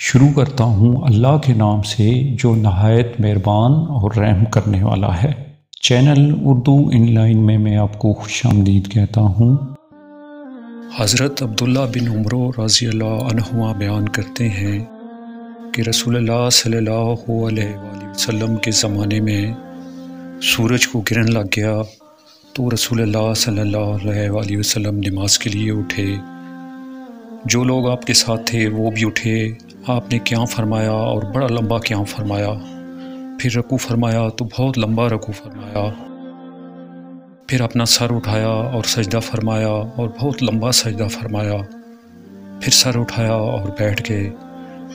शुरू करता हूँ अल्लाह के नाम से, जो नहायत, मेहरबान और रहम करने वाला है। चैनल उर्दू इन लाइन में मैं आपको खुश आमदीद कहता हूँ। हज़रत अब्दुल्ला बिन उमरो रज़ी अल्लाह बयान करते हैं कि रसूल सल्लल्लाहु वसल्लम के ज़माने में सूरज को गिरन लग गया तो रसूल सल्लल्लाहु अलैहि वसल्लम नमाज़ के लिए उठे। जो लोग आपके साथ थे, वो भी उठे। आपने क्या फरमाया और बड़ा लंबा क्या फरमाया? फिर रकू फरमाया तो बहुत लंबा रकू फरमाया। फिर अपना सर उठाया और सजदा फरमाया और बहुत लंबा सजदा फरमाया। फिर सर उठाया और बैठ गए।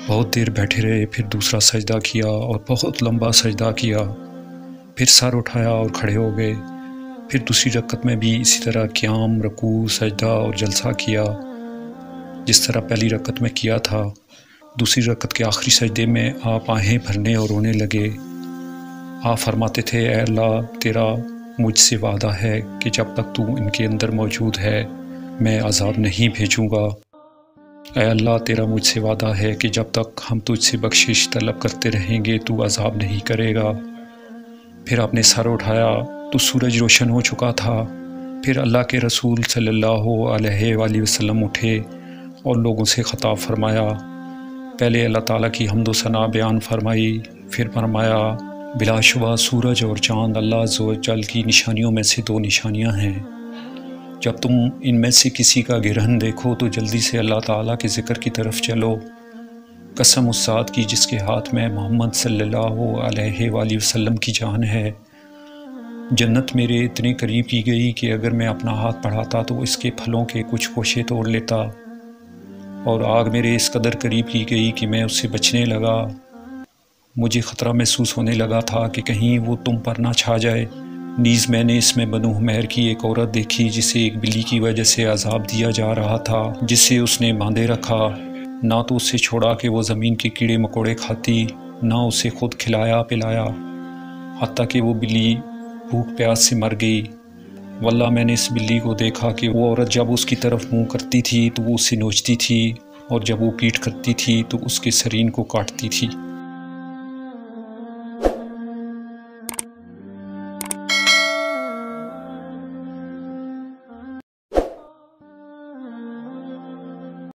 बहुत देर बैठे रहे, फिर दूसरा सजदा किया और बहुत लंबा सजदा किया। फिर सर उठाया और खड़े हो गए। फिर दूसरी रकत में भी इसी तरह क्याम, रकू, सजदा और जलसा किया, जिस तरह पहली रकत में किया था। दूसरी रकत के आखिरी सजदे में आप आहें भरने और रोने लगे। आप फरमाते थे अल्लाह, तेरा मुझसे वादा है कि जब तक तू इनके अंदर मौजूद है, मैं अजाब नहीं भेजूँगा। अल्लाह, तेरा मुझसे वादा है कि जब तक हम तुझसे बख्शिश तलब करते रहेंगे, तू अजाब नहीं करेगा। फिर आपने सर उठाया तो सूरज रोशन हो चुका था। फिर अल्लाह के रसूल सल्लल्लाहु अलैहि वसल्लम उठे और लोगों से ख़ताब फरमाया पहले अल्लाह ताला की हमदो सना बयान फरमाई, फिर फरमाया, बिलाशुबा सूरज और चाँद अल्लाह जो जल की निशानियों में से दो निशानियाँ हैं। जब तुम इनमें से किसी का गिरहन देखो तो जल्दी से अल्लाह ताला के ज़िक्र की तरफ़ चलो। कसम उस की जिसके हाथ में मोहम्मद सल्लल्लाहु अलैहि वसल्लम की जान है। जन्नत मेरे इतने करीब की गई कि अगर मैं अपना हाथ बढ़ाता तो इसके फलों के कुछ कोशे तोड़ लेता। और आग मेरे इस कदर करीब की गई कि मैं उससे बचने लगा। मुझे ख़तरा महसूस होने लगा था कि कहीं वो तुम पर ना छा जाए। नीज़ मैंने इसमें बनु महर की एक औरत देखी, जिसे एक बिल्ली की वजह से अजाब दिया जा रहा था, जिसे उसने बांधे रखा। ना तो उससे छोड़ा कि वो ज़मीन के कीड़े मकोड़े खाती, ना उसे खुद खिलाया पिलाया। हती कि वो बिल्ली भूख प्यास से मर गई। वल्ला मैंने इस बिल्ली को देखा कि वो औरत जब उसकी तरफ़ मुँह करती थी तो वो उसे नोचती थी और जब वो पीट करती थी तो उसके शरीर को काटती थी।